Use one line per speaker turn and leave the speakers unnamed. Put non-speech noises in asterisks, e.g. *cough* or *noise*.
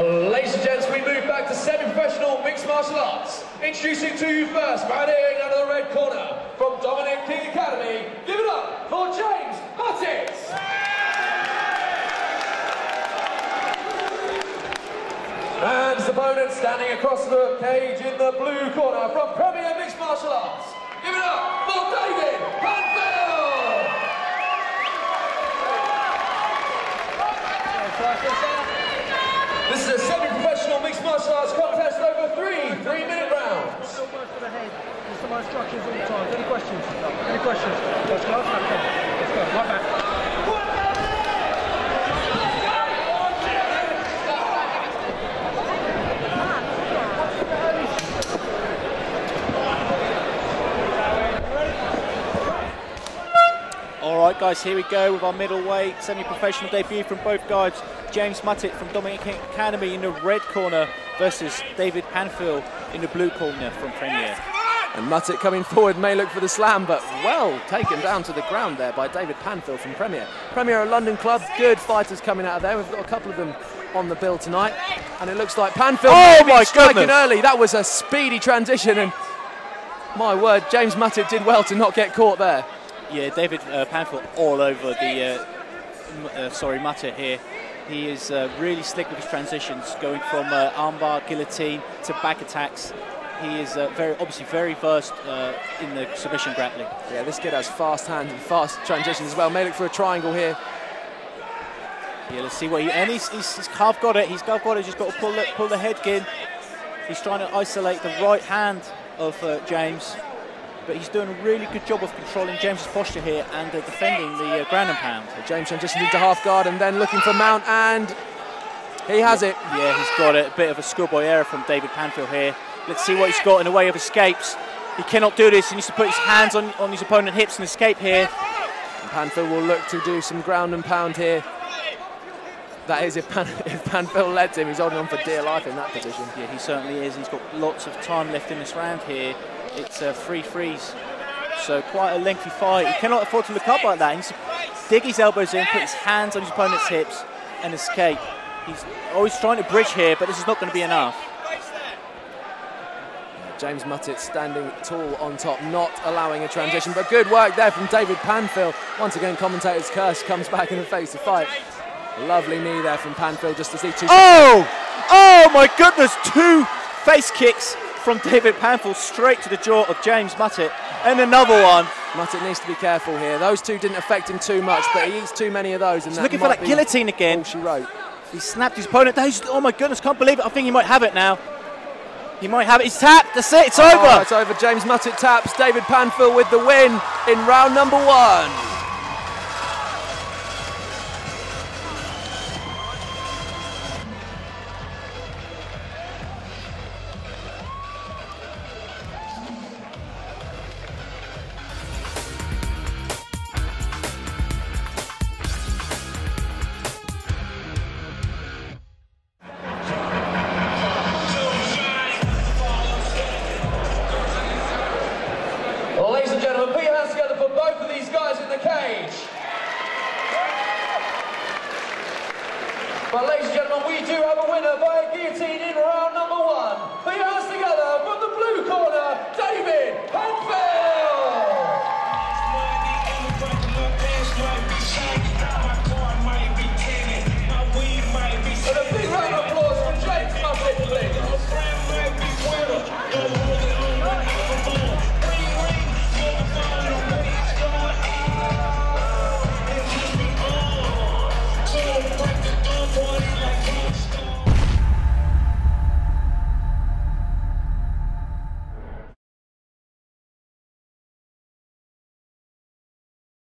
Ladies and gents, we move back to semi-professional mixed martial arts. Introducing to you first, fighting out of the red corner, from Dominic King Academy, give it up for James Muttit! And his opponent standing across the cage in the blue corner, from Premier Mixed Martial Arts, give it up for David Panfil! This is a semi-professional mixed martial arts contest over three three-minute rounds.
Don't work for the head. Just my instructions all the time. Any questions? Any questions? Let's go. Let's go. Right back.
All right, guys, here we go with our middleweight semi-professional debut from both guys. James Muttit from Dominic Academy in the red corner versus David Panfil in the blue corner from Premier.
And Muttit coming forward may look for the slam, but well taken down to the ground there by David Panfil from Premier. Premier, a London club, good fighters coming out of there. We've got a couple of them on the bill tonight. And it looks like Panfil
Oh my
striking
goodness.
early. That was a speedy transition. And my word, James Muttit did well to not get caught there.
Yeah, David uh, Panfil all over the, uh, uh, sorry, Muttit here. He is uh, really slick with his transitions, going from uh, armbar, guillotine to back attacks. He is uh, very, obviously very versed uh, in the submission grappling.
Yeah, this kid has fast hands and fast transitions as well. May look for a triangle here.
Yeah, let's see what he and he's, he's, he's half got it. He's half got it. Just got to pull the, pull the head in. He's trying to isolate the right hand of uh, James, but he's doing a really good job of controlling James's posture here and uh, defending the uh, ground and pound.
James just transitioned into half guard and then looking for mount, and he has it.
Yeah, he's got it. A bit of a schoolboy error from David Panfil here. Let's see what he's got in the way of escapes. He cannot do this. He needs to put his hands on, on his opponent's hips and escape here.
And Panfil will look to do some ground and pound here. That is, if, Pan, *laughs* if Panfil lets him, he's holding on for dear life in that position.
Yeah, he certainly is. He's got lots of time left in this round here. It's a free freeze. So quite a lengthy fight. He cannot afford to look up like that. He needs to dig his elbows in, put his hands on his opponent's hips and escape. He's always trying to bridge here, but this is not going to be enough.
James Muttit standing tall on top, not allowing a transition, but good work there from David Panfil. Once again, commentator's curse comes back in the face of fight. Lovely knee there from Panfil just to see two.
Oh! Oh my goodness! Two face kicks from David Panfil straight to the jaw of James Muttit. And another one.
Muttit needs to be careful here. Those two didn't affect him too much, but he eats too many of those. And
He's looking for that guillotine again.
she wrote.
He snapped his opponent. Oh my goodness, can't believe it. I think he might have it now. He might have it. He's tapped. That's it. It's
Oh,
over.
it's over. James Muttit taps. David Panfil with the win in round number one.
But ladies and gentlemen, we do have a winner by a guillotine in round number one. Put your hands together from the blue corner, David Panfil.